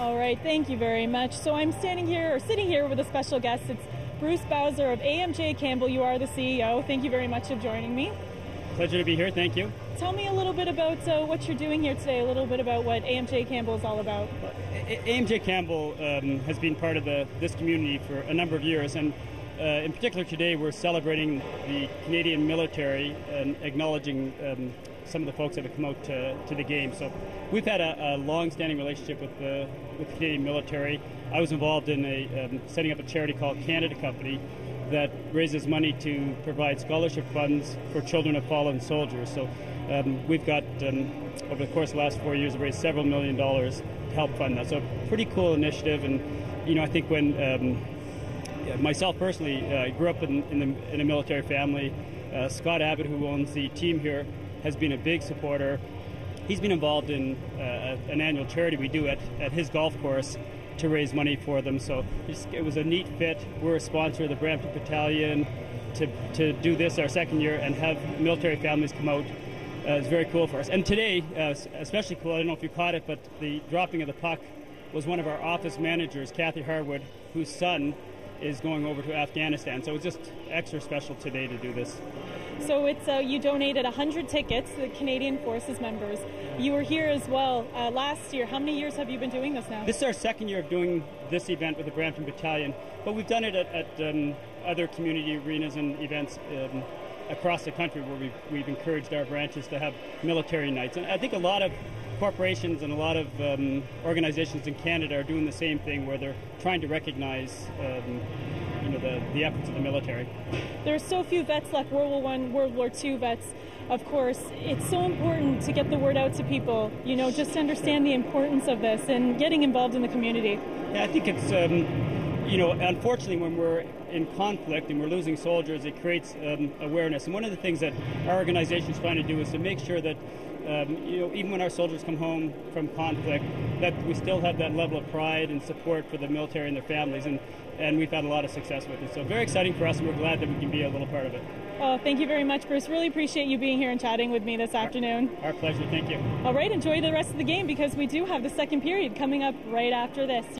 All right, thank you very much. So I'm standing here, or sitting here with a special guest. It's Bruce Bowser of AMJ Campbell. You are the CEO. Thank you very much for joining me. Pleasure to be here. Thank you. Tell me a little bit about uh, what you're doing here today, a little bit about what AMJ Campbell is all about. AMJ Campbell um, has been part of the, this community for a number of years, and uh, in particular today we're celebrating the Canadian military and acknowledging um, some of the folks that have come out to, to the game. So we've had a, a long-standing relationship with the, with the Canadian military. I was involved in a, um, setting up a charity called Canada Company that raises money to provide scholarship funds for children of fallen soldiers. So um, we've got, um, over the course of the last four years, raised several million dollars to help fund that. So pretty cool initiative. And, you know, I think when um, myself personally, uh, grew up in, in, the, in a military family. Uh, Scott Abbott, who owns the team here, has been a big supporter. He's been involved in uh, an annual charity we do at, at his golf course to raise money for them. So it was a neat fit. We're a sponsor of the Brampton Battalion to, to do this our second year and have military families come out. Uh, it's very cool for us. And today, uh, especially cool, I don't know if you caught it, but the dropping of the puck was one of our office managers, Kathy Harwood, whose son is going over to Afghanistan. So it's just extra special today to do this. So it's uh, you donated 100 tickets to the Canadian Forces members. You were here as well uh, last year. How many years have you been doing this now? This is our second year of doing this event with the Brampton Battalion, but we've done it at, at um, other community arenas and events. Um, across the country where we've, we've encouraged our branches to have military nights. And I think a lot of corporations and a lot of um, organizations in Canada are doing the same thing where they're trying to recognize um, you know, the, the efforts of the military. There are so few vets left, World War One, World War Two vets. Of course, it's so important to get the word out to people. You know, just to understand the importance of this and getting involved in the community. Yeah, I think it's um, you know, unfortunately, when we're in conflict and we're losing soldiers, it creates um, awareness. And one of the things that our organization is trying to do is to make sure that um, you know, even when our soldiers come home from conflict, that we still have that level of pride and support for the military and their families, and, and we've had a lot of success with it. So very exciting for us, and we're glad that we can be a little part of it. Oh, thank you very much, Bruce. Really appreciate you being here and chatting with me this our, afternoon. Our pleasure. Thank you. All right, enjoy the rest of the game because we do have the second period coming up right after this.